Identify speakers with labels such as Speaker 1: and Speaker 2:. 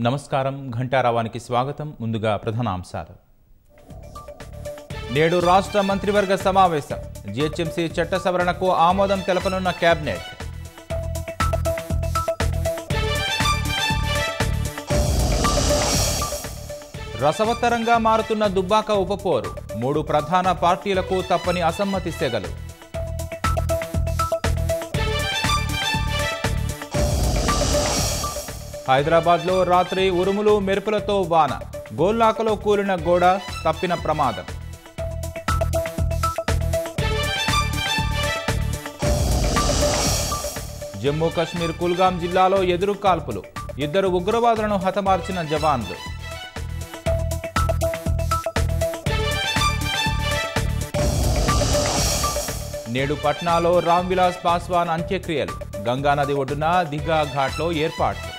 Speaker 1: నమస్కారం. ఘంటారావానికి స్వాగతం. ముందుగా ప్రధానాంశాలు. నేడు రాష్ట్ర మంత్రివర్గ సమావేశం. జీహెచ్ఎంసీ చట్ట సవరణకు ఆమోదం తెలపనున్న కేబినెట్ రసవత్తరంగా మారుతున్న దుబ్బాక ఉపపోరు మూడు ప్రధాన పార్టీలకు తప్పని అసమ్మతి సెగలు. హైదరాబాద్లో రాత్రి ఉరుములు మెరుపులతో వాన. గోల్లాకలో కూలిన గోడ తప్పిన ప్రమాదం. జమ్మూ కశ్మీర్ కుల్గాం జిల్లాలో ఎదురు కాల్పులు. ఇద్దరు ఉగ్రవాదులను హతమార్చిన జవాన్లు. నేడు పట్నాలో రామ్ విలాస్ పాస్వాన్ అంత్యక్రియలు. గంగానది ఒడ్డున దిఘా ఘాట్లో ఏర్పాట్లు.